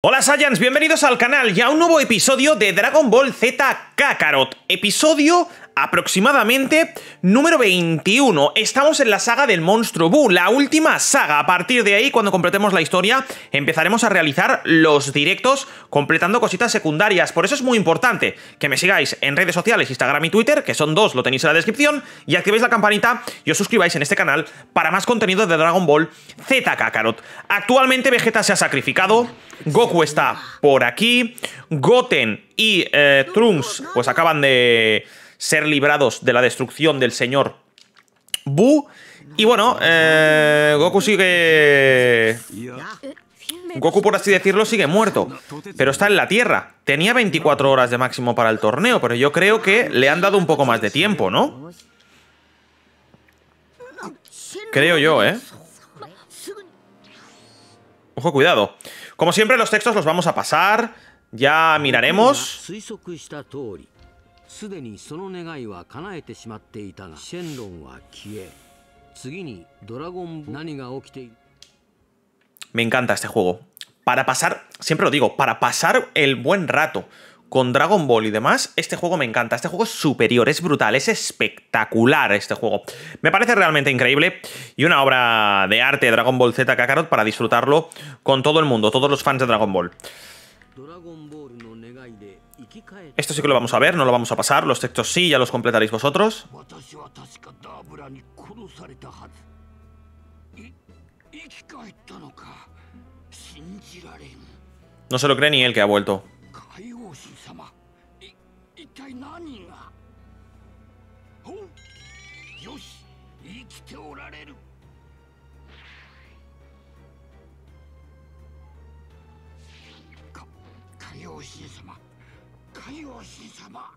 Hola Saiyans, bienvenidos al canal y a un nuevo episodio de Dragon Ball Z Kakarot. Episodio aproximadamente número 21. Estamos en la saga del monstruo Bu, la última saga. A partir de ahí, cuando completemos la historia, empezaremos a realizar los directos completando cositas secundarias. Por eso es muy importante que me sigáis en redes sociales, Instagram y Twitter, que son dos, lo tenéis en la descripción, y activéis la campanita y os suscribáis en este canal para más contenido de Dragon Ball Z Kakarot. Actualmente Vegeta se ha sacrificado, Goku está por aquí, Goten y eh, Trunks pues acaban de ser librados de la destrucción del señor Bu. Y bueno, eh, Goku sigue... Goku, por así decirlo, sigue muerto, pero está en la Tierra. Tenía 24 horas de máximo para el torneo, pero yo creo que le han dado un poco más de tiempo, ¿no? Creo yo, ¿eh? Ojo, cuidado. Como siempre, los textos los vamos a pasar. Ya miraremos. すでにその願いは叶えてしまっていたがシェンロンは消え次にドラゴン何が起きている Me encanta este juego. Para pasar, siempre lo digo, para pasar el buen rato con Dragon Ball y demás, este juego me encanta. Este juego es superior, es brutal, es espectacular este juego. Me parece realmente increíble y una obra de arte Dragon Ball Z Kakarot para disfrutarlo con todo el mundo, todos los fans de Dragon Ball. esto sí que lo vamos a ver, no lo vamos a pasar. Los textos sí, ya los completaréis vosotros. No se lo cree ni él que ha vuelto. 海王神様。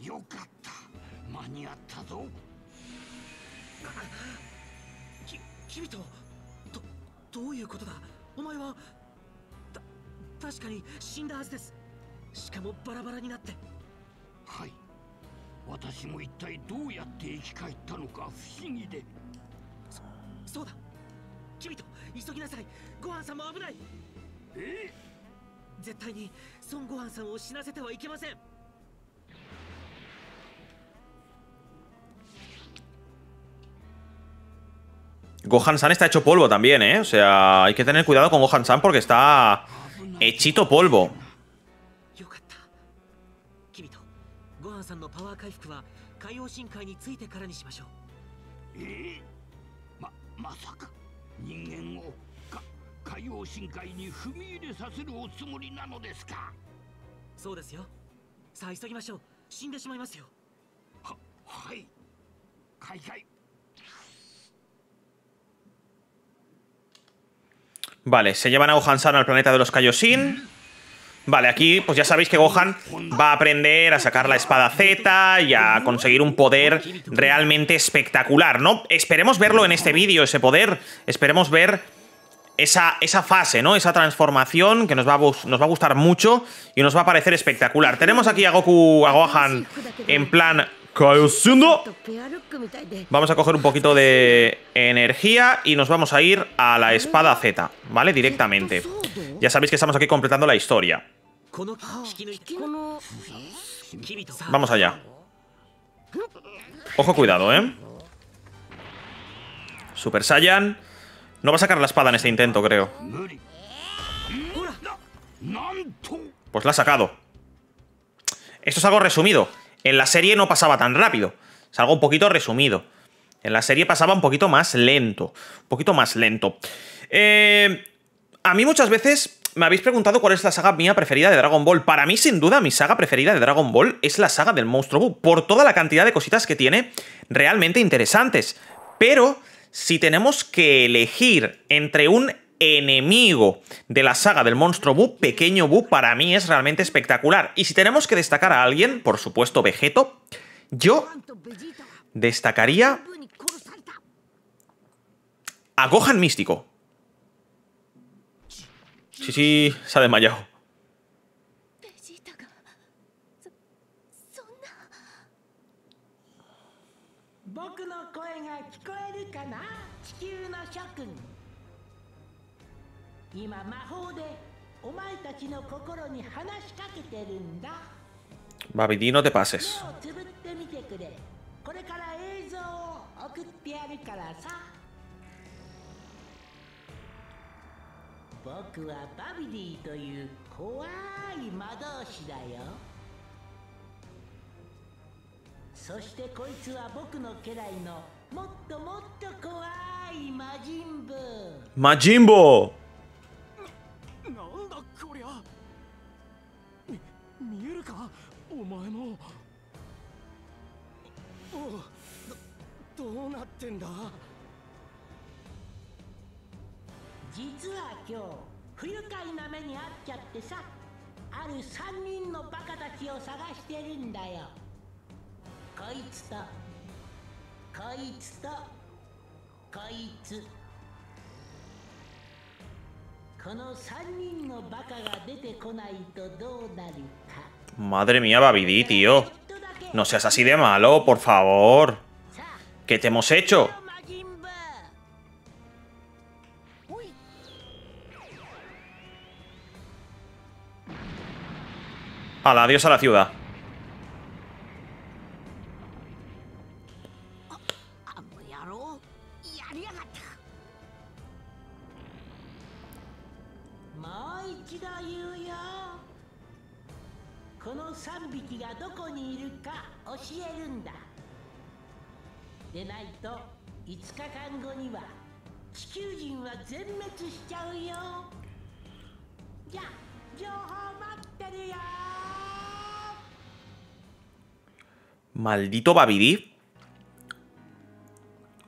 よかった。間に合ったぞ。き君とどどういうことだ？お前はた確かに死んだはずです。しかもバラバラになって。はい。私も一体どうやって生き返ったのか不思議で。そそうだ。君と急ぎなさい。ご飯さんも危ない。え？っ絶対に孫悟飯さんを死なせてはいけません Gohan-san está hecho polvo también, ¿eh? O sea, hay que tener cuidado con Gohan-san porque está hechito polvo. さんのパワー回復は海洋深海についてからにしましょうええー、ままさか人間を Vale, se llevan a Gohan-san al planeta de los Kaioshin. Vale, aquí pues ya sabéis que Gohan va a aprender a sacar la espada Z y a conseguir un poder realmente espectacular, ¿no? Esperemos verlo en este vídeo, ese poder. Esperemos ver esa, esa, fase, ¿no? Esa transformación que nos va, a, nos va a gustar mucho y nos va a parecer espectacular. Tenemos aquí a Goku, a Gohan en plan Vamos a coger un poquito de energía y nos vamos a ir a la espada Z, ¿vale? Directamente. Ya sabéis que estamos aquí completando la historia. Vamos allá. Ojo, cuidado, ¿eh? Super Saiyan. No va a sacar la espada en este intento, creo. Pues la ha sacado. Esto es algo resumido. En la serie no pasaba tan rápido. Es algo un poquito resumido. En la serie pasaba un poquito más lento. Un poquito más lento. Eh, a mí muchas veces me habéis preguntado cuál es la saga mía preferida de Dragon Ball. Para mí, sin duda, mi saga preferida de Dragon Ball es la saga del Monstruo Bu, por toda la cantidad de cositas que tiene realmente interesantes. Pero, si tenemos que elegir entre un enemigo de la saga del monstruo Bu, Pequeño Bu, para mí es realmente espectacular. Y si tenemos que destacar a alguien, por supuesto Vegeto, yo destacaría a Gohan Místico. Sí, sí, se ha desmayado. Babidi, no te pases. これから映像を送ってやるからさ。僕はバビディという怖い魔導士だよ。そしてこいつは僕の家来のもっともっと怖い魔人ブ魔人ボ見えるか？お前も。おどどうなってんだ？実は今日不愉快な目に遭っちゃってさある3人のバカたちを探してるんだよ。こいつとこいつとこいつ。この3人のバカが出てこないとどうなるか Madre mía, Babidi, tío. No seas así de malo, por favor. さあ ¿Qué te hemos hecho? 魔人ブおい Hala, adiós a la ciudad. 一度言うよこの3匹がどこにいるか教えるんだでないと5日間後には地球人は全滅しちゃうよじゃあ情報待ってるよ Maldito Babidi.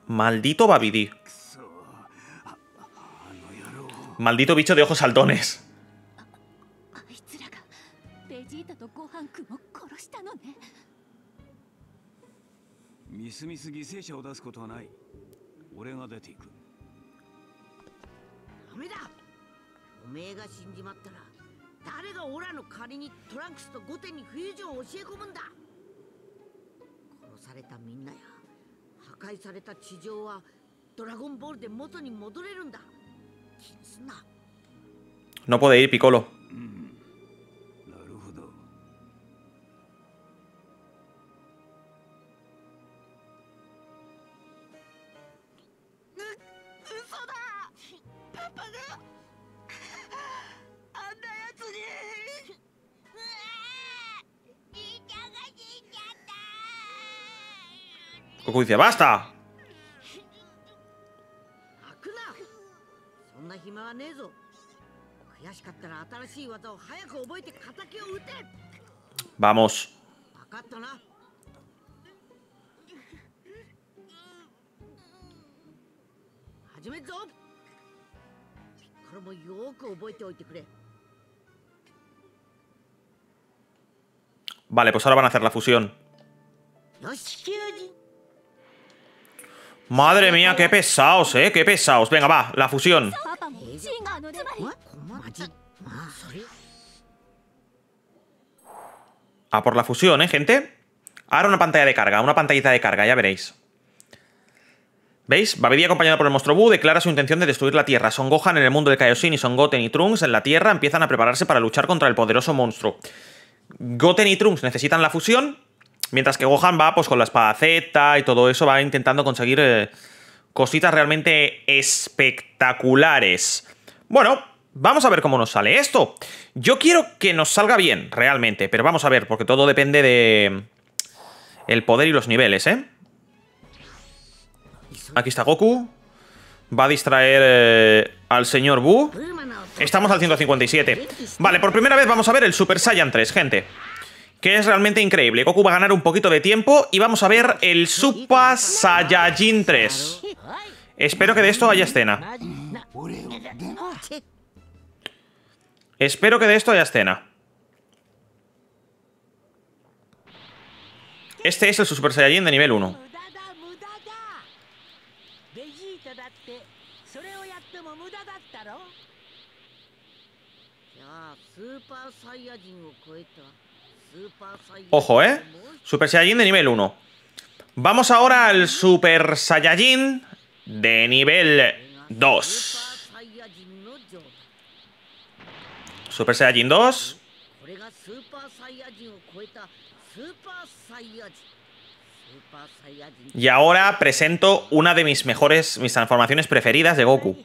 Maldito Babidi. Maldito bicho de ojos saltones. とご飯くんを殺したのね。みすみす犠牲者を出すことはない。俺が出ていく。ダメだ。おめえが死んじまったら誰がオラの仮にトランクスとゴテにフュージョンを教え込むんだ。殺されたみんなや破壊された地上はドラゴンボールで元に戻れるんだ。気にすんな。No puede ir, Piccolo. う Goku dice, ¡basta! Vamos. Vale, pues ahora van a hacer la fusión. Madre mía, qué pesados, eh, qué pesados. Venga, va, la fusión. A por la fusión, eh, gente. Ahora una pantalla de carga, una pantallita de carga, ya veréis. ¿Veis? Babidi, acompañado por el monstruo Buu, declara su intención de destruir la Tierra. Son Gohan en el mundo de Kaioshin y Son Goten y Trunks en la Tierra empiezan a prepararse para luchar contra el poderoso monstruo. Goten y Trunks necesitan la fusión Mientras que Gohan va pues con la espada Z y todo eso, va intentando conseguir eh, cositas realmente espectaculares. Bueno, vamos a ver cómo nos sale esto. Yo quiero que nos salga bien, realmente, pero vamos a ver, porque todo depende de el poder y los niveles, ¿eh? Aquí está Goku. Va a distraer eh, al señor Bu. Estamos al 157. Vale, por primera vez vamos a ver el Super Saiyan 3, gente que es realmente increíble. Goku va a ganar un poquito de tiempo y vamos a ver el Super Saiyajin 3. Espero que de esto haya escena. Espero que de esto haya escena. Este es el Super Saiyajin de nivel 1. Ojo, ¿eh? Super Saiyajin de nivel 1. Vamos ahora al Super Saiyajin de nivel 2. Super Saiyajin 2. Y ahora presento una de mis mejores, mis transformaciones preferidas de Goku.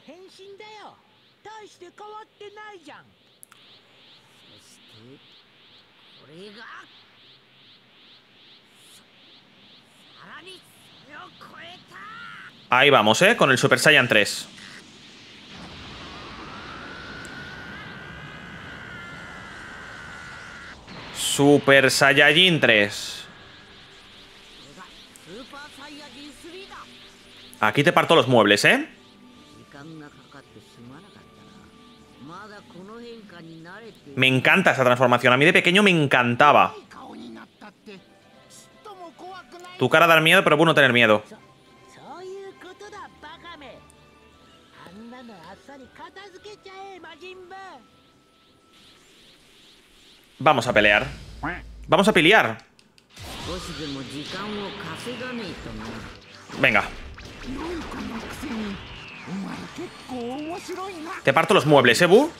Ahí vamos, ¿eh? Con el Super Saiyan 3. Super Saiyajin 3. Aquí te parto los muebles, ¿eh? Me encanta esa transformación. A mí de pequeño me encantaba. Tu cara dar miedo, pero bueno tener miedo. 片付けちゃえ魔人ブ Vamos a pelear. Vamos a pelear. 少しでも時間を稼がねえとな Venga, 良い子のくせにお前結構面白いな te parto los muebles, ¿eh, Bu?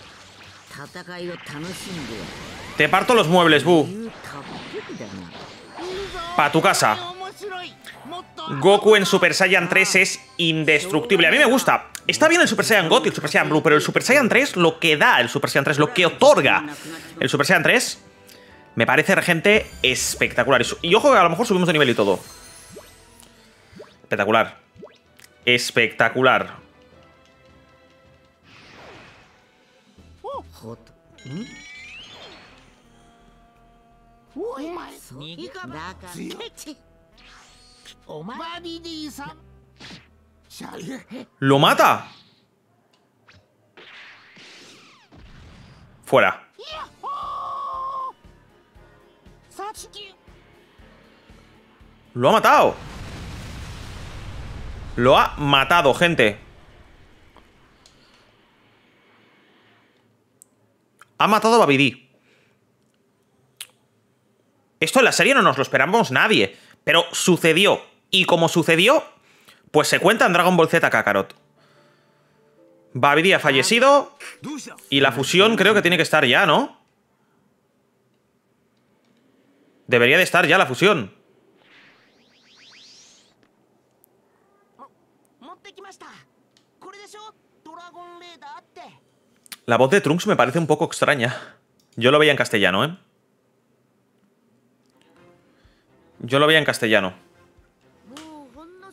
戦いを楽しんで Te parto los muebles, Bu. 言うたっぷりだな Pa' tu casa. Goku en Super Saiyan 3 es indestructible. A mí me gusta. Está bien el Super Saiyan God y el Super Saiyan Blue, pero el Super Saiyan 3, lo que da el Super Saiyan 3, lo que otorga el Super Saiyan 3, me parece, gente, espectacular. Y ojo que a lo mejor subimos de nivel y todo. Espectacular. Espectacular. Mm. ¡Lo mata! Fuera. ¡Lo ha matado! ¡Lo ha matado, gente! Ha matado a Babidi. Esto en la serie no nos lo esperamos nadie, pero sucedió. Y como sucedió, pues se cuenta en Dragon Ball Z Kakarot. Babidi ha fallecido y la fusión creo que tiene que estar ya, ¿no? Debería de estar ya la fusión. La voz de Trunks me parece un poco extraña. Yo lo veía en castellano, ¿eh? Yo lo veía en castellano.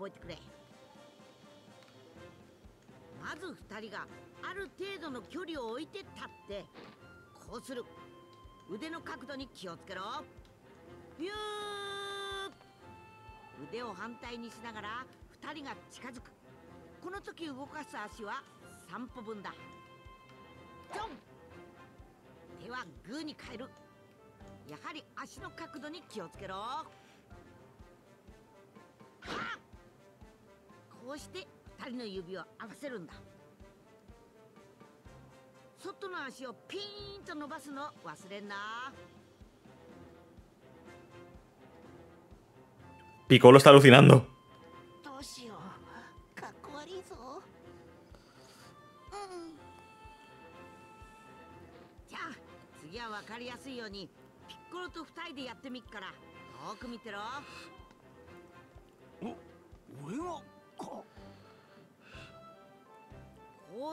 覚えてくれ。まず二人がある程度の距離を置いて立ってこうする。腕の角度に気をつけろ。ビュー腕を反対にしながら二人が近づく。この時動かす足は3歩分だ。ジョン。手はグーに変える。やはり足の角度に気をつけろ。はっ。こうして二人の指を合わせるんだ。外の足をピーンと伸ばすの忘れんな。Piccolo está alucinando. こ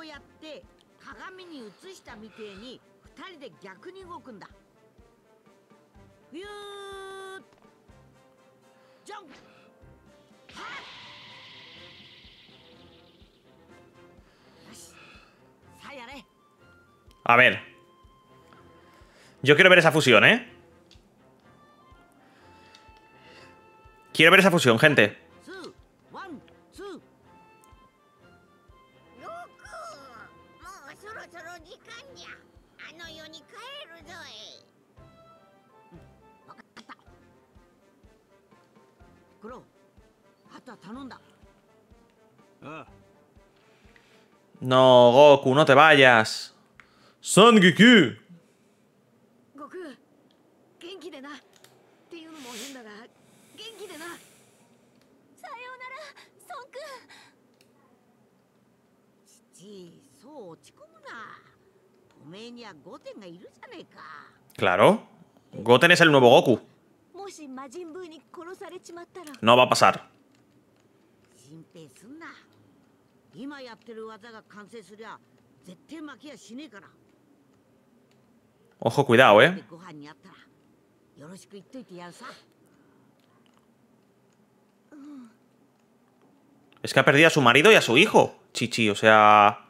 うやって鏡に映したみてえに2人で逆に動くんだビュージャンプよしさあやれ A べ Yo quiero ver esa fusión, ¿eh? Quiero ver esa fusión, gente. no te vayas. Son Goku. Claro. Goten es el nuevo Goku. No va a pasar. Ojo, cuidado, ¿eh? Es que ha perdido a su marido y a su hijo, Chichi, o sea...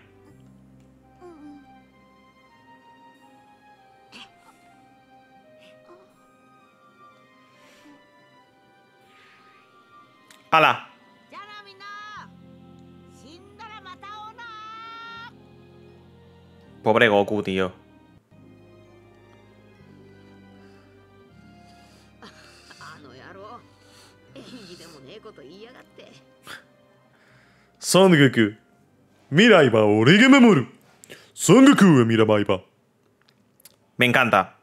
Pobre Goku, tío. Son Goku. Mira, Iba, origen. Son Goku, mira, Me encanta.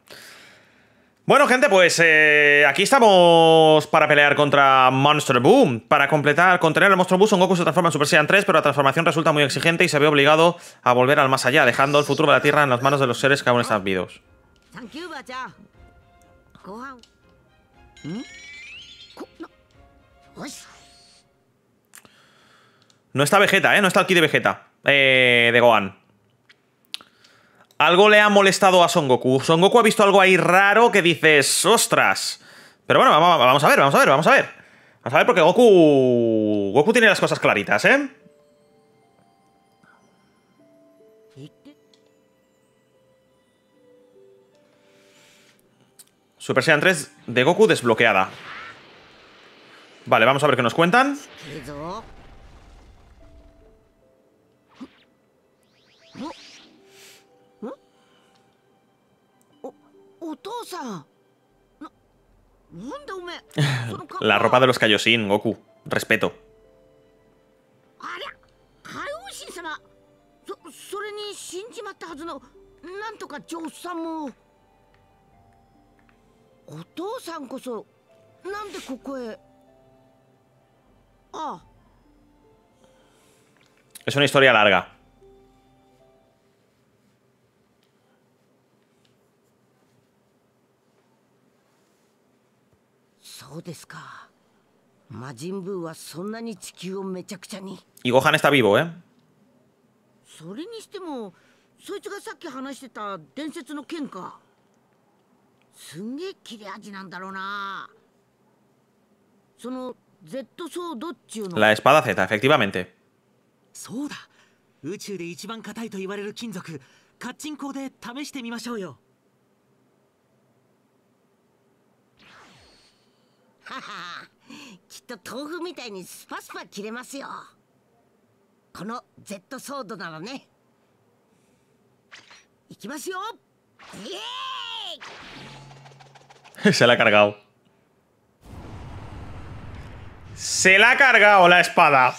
Bueno, gente, pues eh, aquí estamos para pelear contra Monster Boom. Para completar, contener al Monster Boom, Son Goku se transforma en Super Saiyan 3, pero la transformación resulta muy exigente y se ve obligado a volver al más allá, dejando el futuro de la Tierra en las manos de los seres que aún están vivos. No está Vegeta, ¿eh? No está aquí de Vegeta, eh, de Gohan. Algo le ha molestado a Son Goku. Son Goku ha visto algo ahí raro que dices, ostras. Pero bueno, vamos, a ver, vamos a ver, vamos a ver. Vamos a ver porque Goku... Goku tiene las cosas claritas, ¿eh? Super Saiyan 3 de Goku desbloqueada. Vale, vamos a ver qué nos cuentan. La ropa de los Kaioshin, Goku. Respeto. Es una historia larga. そうですか。魔人ブーはそんなに地球をめちゃくちゃに？Y Gohan está vivo, ¿eh? それにしてもそいつがさっき話してた伝説の剣か。すんげえ切れ味なんだろうな。その Z ソードっちゅうの La espada Z, efectivamente. そうだ。宇宙で一番硬いと言われる金属カッチン鋼で試してみましょうよはは きっと豆腐みたいにスパスパ切れますよこの Z ソードならねいきますよイエーイ Se la ha cargado. Se la ha cargado la espada.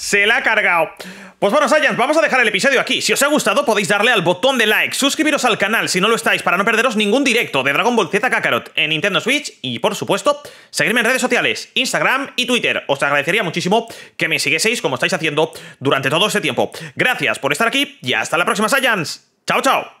Se la ha cargado. Pues bueno, Saiyans, vamos a dejar el episodio aquí. Si os ha gustado, podéis darle al botón de like, suscribiros al canal si no lo estáis para no perderos ningún directo de Dragon Ball Z Kakarot en Nintendo Switch y, por supuesto, seguirme en redes sociales, Instagram y Twitter. Os agradecería muchísimo que me siguieseis como estáis haciendo durante todo este tiempo. Gracias por estar aquí y hasta la próxima, Saiyans. Chao, chao.